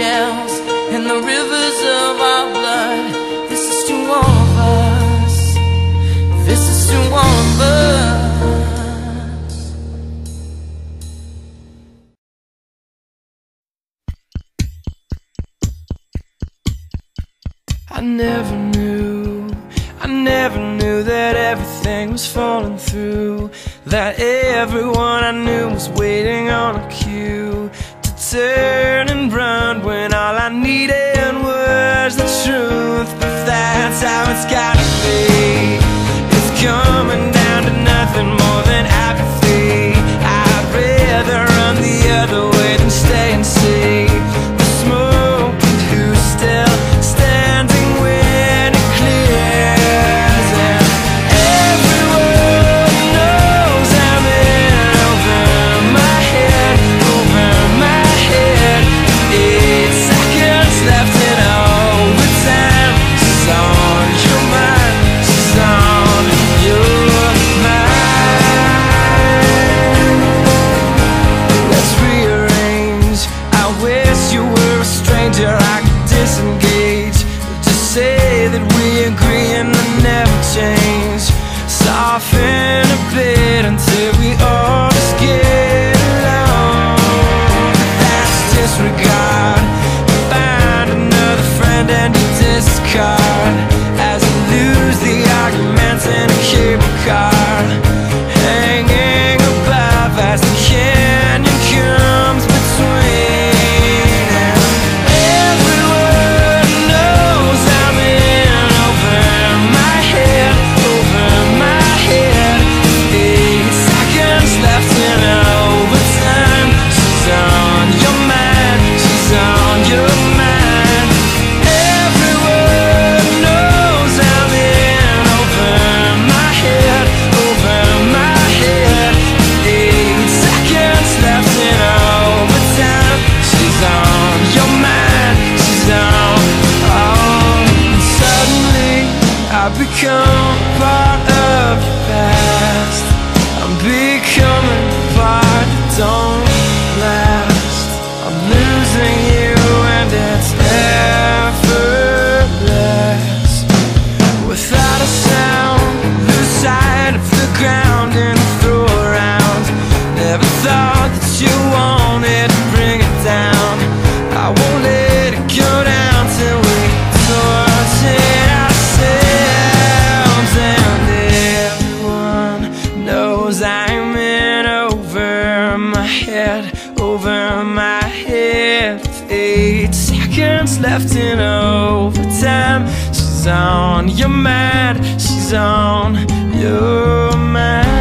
shells and the rivers of our blood. This is to all of us. This is to all of us. I never knew, I never knew that everything was falling through. That everyone I knew was waiting on a cue to turn and run when all I needed was the truth. But that's how it's gotta be. It's coming down and then never change. Soften a bit until we all just get along. That's disregard. Part of your past. I'm becoming part that don't last. I'm losing you and it's effortless. Without a sound, seconds left in overtime. She's on your mind, she's on your mind.